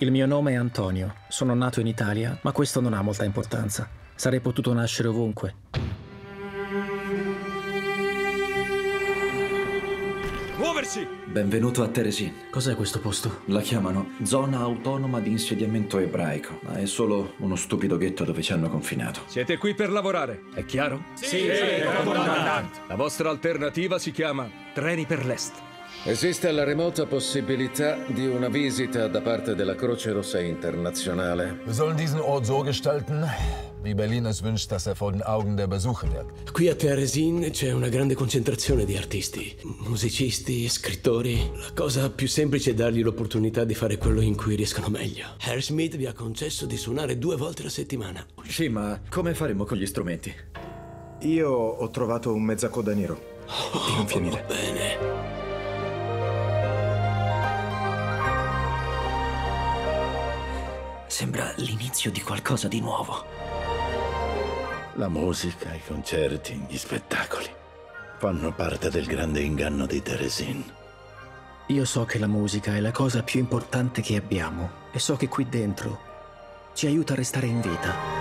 Il mio nome è Antonio. Sono nato in Italia, ma questo non ha molta importanza. Sarei potuto nascere ovunque. Muoversi! Benvenuto a Teresin. Cos'è questo posto? La chiamano zona autonoma di insediamento ebraico, ma è solo uno stupido ghetto dove ci hanno confinato. Siete qui per lavorare, è chiaro? Sì, comandante. La vostra alternativa si chiama Treni per l'Est. Esiste la remota possibilità di una visita da parte della Croce Rossa Internazionale. Wir sollen diesen Ort so gestalten, wie Berlin es wünscht, dass er vor den Augen der Besucher wirkt. Qui a Teresin c'è una grande concentrazione di artisti, musicisti, scrittori. La cosa più semplice è dargli l'opportunità di fare quello in cui riescono meglio. Harry Smith vi ha concesso di suonare due volte la settimana. Sì, ma come faremo con gli strumenti? Io ho trovato un mezzacoda nero. In un fienile. Bene. Sembra l'inizio di qualcosa di nuovo. La musica, i concerti, gli spettacoli fanno parte del grande inganno di Teresin. Io so che la musica è la cosa più importante che abbiamo e so che qui dentro ci aiuta a restare in vita.